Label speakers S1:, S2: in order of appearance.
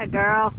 S1: Hi, girl.